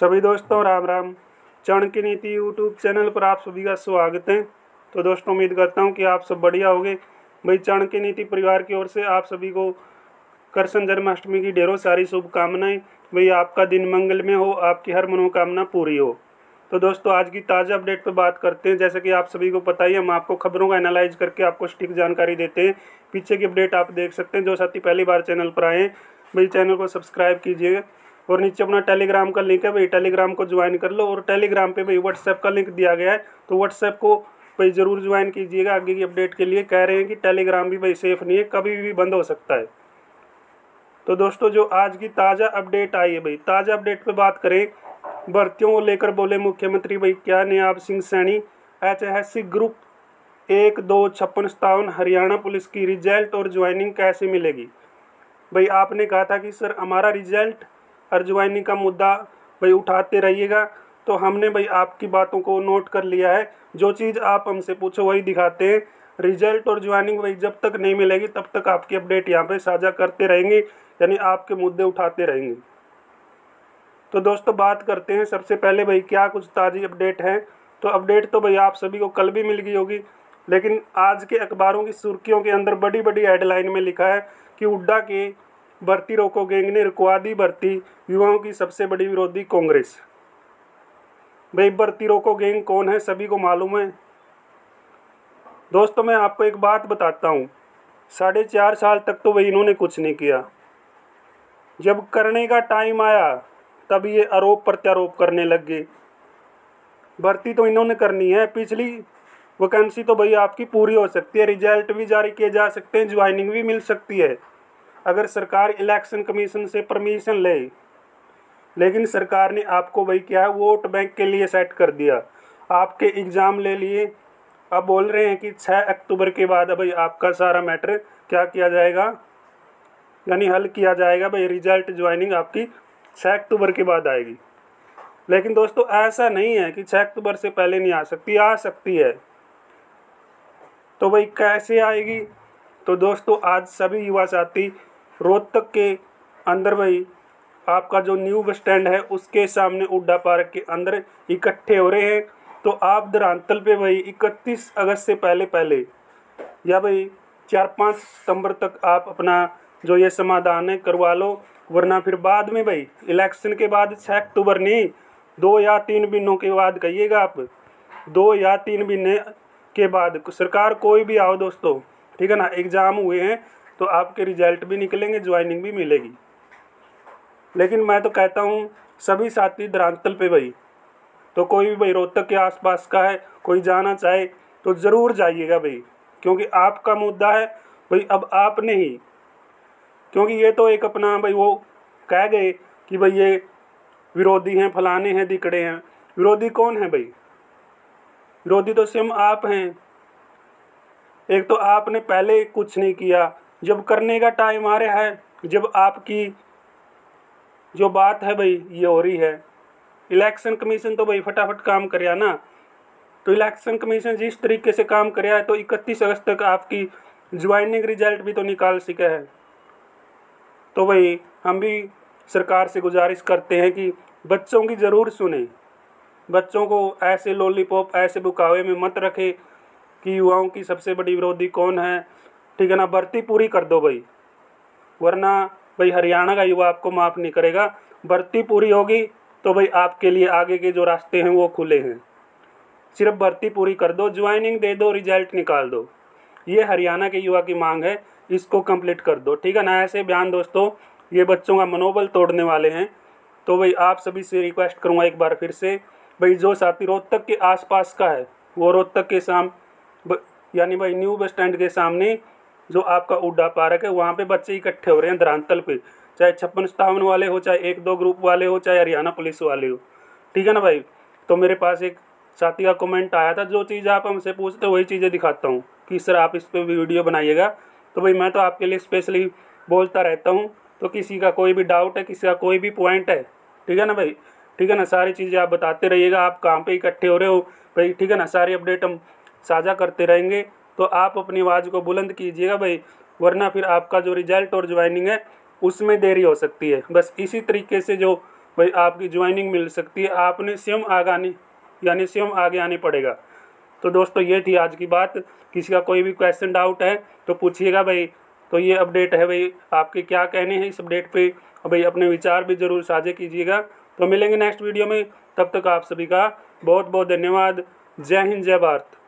सभी दोस्तों, राम राम। चाणक्य नीति यूट्यूब चैनल पर आप सभी का स्वागत है। तो दोस्तों, उम्मीद करता हूँ कि आप सब बढ़िया होंगे। भाई, चाणक्य नीति परिवार की ओर से आप सभी को कृष्ण जन्माष्टमी की ढेरों सारी शुभकामनाएँ। भाई, आपका दिन मंगल में हो, आपकी हर मनोकामना पूरी हो। तो दोस्तों, आज की ताज़ा अपडेट पर बात करते हैं। जैसे कि आप सभी को पता ही हम आपको खबरों का एनालाइज करके आपको स्टिक जानकारी देते हैं। पीछे की अपडेट आप देख सकते हैं, जो साथी पहली बार चैनल पर आए हैं। भाई चैनल को सब्सक्राइब कीजिएगा और नीचे अपना टेलीग्राम का लिंक है भाई, टेलीग्राम को ज्वाइन कर लो और टेलीग्राम पे भाई व्हाट्सएप का लिंक दिया गया है। तो व्हाट्सएप को भाई ज़रूर ज्वाइन कीजिएगा आगे की अपडेट के लिए। कह रहे हैं कि टेलीग्राम भी भाई सेफ़ नहीं है, कभी भी बंद हो सकता है। तो दोस्तों, जो आज की ताज़ा अपडेट आई है भाई, ताज़ा अपडेट पर बात करें, भर्तियों को लेकर बोले मुख्यमंत्री भाई, क्या नियाब सिंह सैनी सी ग्रुप एक दो छप्पन सतावन हरियाणा पुलिस की रिज़ल्ट और ज्वाइनिंग कैसे मिलेगी? भाई, आपने कहा था कि सर, हमारा रिज़ल्ट और ज्वाइनिंग का मुद्दा भाई उठाते रहिएगा। तो हमने भाई आपकी बातों को नोट कर लिया है। जो चीज़ आप हमसे पूछो वही दिखाते हैं। रिज़ल्ट और ज्वाइनिंग भाई जब तक नहीं मिलेगी, तब तक आपकी अपडेट यहाँ पे साझा करते रहेंगे, यानी आपके मुद्दे उठाते रहेंगे। तो दोस्तों, बात करते हैं सबसे पहले भाई क्या कुछ ताज़ी अपडेट है। तो अपडेट तो भाई आप सभी को कल भी मिल गई होगी, लेकिन आज के अखबारों की सुर्खियों के अंदर बड़ी बड़ी हेडलाइन में लिखा है कि उड्डा के भर्ती रोको गैंग ने रुकवा दी भर्ती, युवाओं की सबसे बड़ी विरोधी कांग्रेस। भाई, भर्ती रोको गैंग कौन है, सभी को मालूम है। दोस्तों, मैं आपको एक बात बताता हूँ। साढ़े चार साल तक तो भाई इन्होंने कुछ नहीं किया। जब करने का टाइम आया, तब ये आरोप प्रत्यारोप करने लग गए। भर्ती तो इन्होंने करनी है, पिछली वैकेंसी तो भाई आपकी पूरी हो सकती है, रिज़ल्ट भी जारी किए जा सकते हैं, ज्वाइनिंग भी मिल सकती है। अगर सरकार इलेक्शन कमीशन से परमिशन ले, लेकिन सरकार ने आपको भाई क्या है, वोट बैंक के लिए सेट कर दिया। आपके एग्ज़ाम ले लिए। अब बोल रहे हैं कि छः अक्टूबर के बाद भाई आपका सारा मैटर क्या किया जाएगा? यानी हल किया जाएगा भाई, रिज़ल्ट ज्वाइनिंग आपकी छः अक्टूबर के बाद आएगी। लेकिन दोस्तों, ऐसा नहीं है कि छः अक्टूबर से पहले नहीं आ सकती आ सकती है। तो भाई, कैसे आएगी? तो दोस्तों, आज सभी युवा साथी रोहतक के अंदर भाई, आपका जो न्यू बस स्टैंड है, उसके सामने उड्डा पार्क के अंदर इकट्ठे हो रहे हैं। तो आप दरांतल पे भाई, इकतीस अगस्त से पहले पहले, या भाई, चार पाँच सितंबर तक आप अपना जो ये समाधान है, करवा लो। वरना फिर बाद में भाई, इलेक्शन के बाद छः अक्टूबर नहीं, दो या तीन महीनों के बाद कहिएगा आप। दो या तीन महीने के बाद, सरकार कोई भी आओ दोस्तों, ठीक है ना, एग्ज़ाम हुए हैं तो आपके रिज़ल्ट भी निकलेंगे ज्वाइनिंग भी मिलेगी। लेकिन मैं तो कहता हूँ, सभी साथी दरांतल पे भाई। तो कोई भी भाई रोहतक के आसपास का है, कोई जाना चाहे तो ज़रूर जाइएगा भाई। क्योंकि आपका मुद्दा है, भाई अब आपने ही क्योंकि ये तो एक अपना भाई वो कह गए कि भाई ये विरोधी हैं, फलाने हैं दिकड़े हैं। विरोधी कौन है भाई? विरोधी तो स्वयं आप हैं। एक तो आपने पहले कुछ नहीं किया जब करने का टाइम आ रहा है, जब आपकी जो बात है भाई, ये हो रही है। इलेक्शन कमीशन तो भाई फटाफट काम कर ना। तो इलेक्शन कमीशन जिस तरीके से काम कर है तो इकतीस अगस्त तक आपकी ज्वाइनिंग रिज़ल्ट भी तो निकाल सके है। तो भाई, हम भी सरकार से गुजारिश करते हैं कि बच्चों की ज़रूर सुने। बच्चों को ऐसे लॉलीपॉप ऐसे बुकावे में मत रखें कि युवाओं की सबसे बड़ी विरोधी कौन है ठीक है ना? भर्ती पूरी कर दो भाई। वरना भाई हरियाणा का युवा आपको माफ़ नहीं करेगा। भर्ती पूरी होगी तो भाई आपके लिए आगे के जो रास्ते हैं वो खुले हैं। सिर्फ़ भर्ती पूरी कर दो, ज्वाइनिंग दे दो, रिज़ल्ट निकाल दो। ये हरियाणा के युवा की मांग है, इसको कंप्लीट कर दो। ठीक है ना? ऐसे बयान दोस्तों, ये बच्चों का मनोबल तोड़ने वाले हैं। तो भाई आप सभी से रिक्वेस्ट करूँगा एक बार फिर से, भाई जो साथी रोहतक के आसपास का है, वो रोहतक के साम यानी भाई न्यू बस स्टैंड के सामने जो आपका उड्डा पार्क है, वहाँ पे बच्चे इकट्ठे हो रहे हैं दरांतल पे, चाहे छप्पन सतावन वाले हो, चाहे एक दो ग्रुप वाले हो, चाहे हरियाणा पुलिस वाले हो। ठीक है ना भाई? तो मेरे पास एक साथी का कमेंट आया था, जो चीज़ आप हमसे पूछते वही चीज़ें दिखाता हूँ। कि सर, आप इस पर वीडियो बनाइएगा। तो भाई, मैं तो आपके लिए स्पेशली बोलता रहता हूँ। तो किसी का कोई भी डाउट है, किसी का कोई भी पॉइंट है, ठीक है ना भाई? ठीक है ना? सारी चीज़ें आप बताते रहिएगा। आप कहाँ पे इकट्ठे हो रहे हो, भाई, ठीक है ना? सारी अपडेट हम साझा करते रहेंगे। तो आप अपनी आवाज़ को बुलंद कीजिएगा भाई, वरना फिर आपका जो रिज़ल्ट और ज्वाइनिंग है, उसमें देरी हो सकती है। बस इसी तरीके से जो भाई आपकी ज्वाइनिंग मिल सकती है, आपने स्वयं आगे आने यानी स्वयं आगे आने पड़ेगा। तो दोस्तों, ये थी आज की बात। किसी का कोई भी क्वेश्चन डाउट है तो पूछिएगा भाई। तो ये अपडेट है भाई, आपके क्या कहने हैं इस अपडेट पे? भाई अपने विचार भी ज़रूर साझा कीजिएगा। तो मिलेंगे नेक्स्ट वीडियो में। तब तक आप सभी का बहुत बहुत धन्यवाद। जय हिंद, जय भारत।